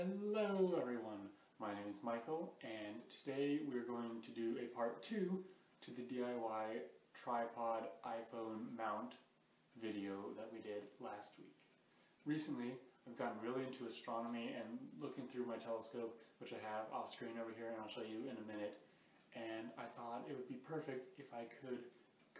Hello everyone, my name is Michael and today we're going to do a part 2 to the DIY tripod iPhone mount video that we did last week. Recently I've gotten really into astronomy and looking through my telescope which I have off screen over here and I'll show you in a minute and I thought it would be perfect if I could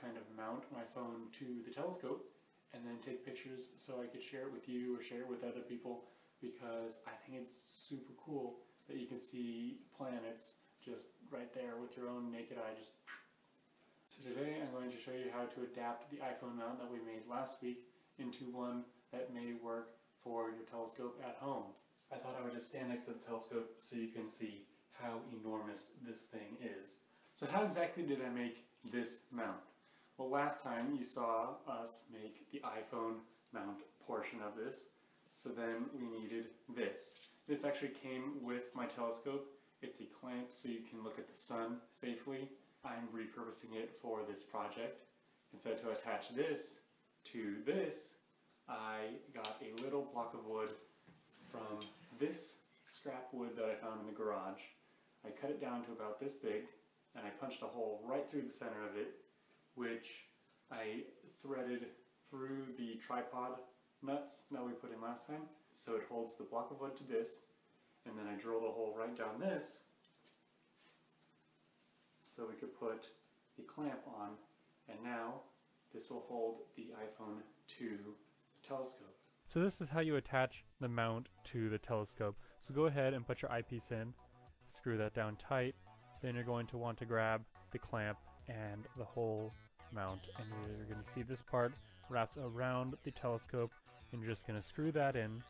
kind of mount my phone to the telescope and then take pictures so I could share it with you or share it with other people because I think it's super cool that you can see planets just right there with your own naked eye just so today I'm going to show you how to adapt the iPhone mount that we made last week into one that may work for your telescope at home. I thought I would just stand next to the telescope so you can see how enormous this thing is. So how exactly did I make this mount? Well last time you saw us make the iPhone mount portion of this so then we needed this. This actually came with my telescope. It's a clamp so you can look at the sun safely. I'm repurposing it for this project. And so to attach this to this, I got a little block of wood from this scrap wood that I found in the garage. I cut it down to about this big and I punched a hole right through the center of it, which I threaded through the tripod nuts that we put in last time. So it holds the block of wood to this, and then I drill a hole right down this so we could put the clamp on, and now this will hold the iPhone to the telescope. So this is how you attach the mount to the telescope. So go ahead and put your eyepiece in, screw that down tight, then you're going to want to grab the clamp and the whole mount and you're going to see this part wraps around the telescope and you're just going to screw that in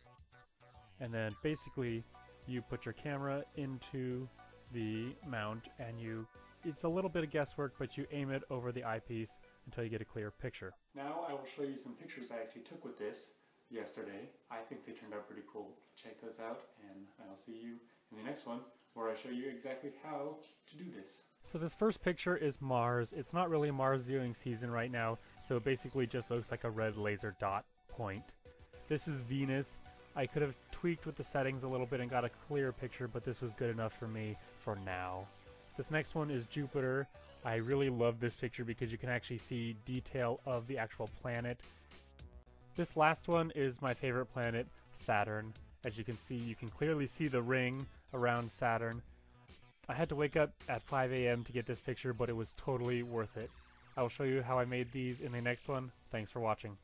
and then basically you put your camera into the mount and you it's a little bit of guesswork but you aim it over the eyepiece until you get a clear picture. Now I will show you some pictures I actually took with this yesterday. I think they turned out pretty cool. Check those out and I'll see you in the next one where I show you exactly how to do this. So this first picture is Mars. It's not really Mars viewing season right now, so it basically just looks like a red laser dot point. This is Venus. I could have tweaked with the settings a little bit and got a clearer picture, but this was good enough for me for now. This next one is Jupiter. I really love this picture because you can actually see detail of the actual planet. This last one is my favorite planet, Saturn. As you can see, you can clearly see the ring around Saturn. I had to wake up at 5 a.m. to get this picture, but it was totally worth it. I will show you how I made these in the next one. Thanks for watching.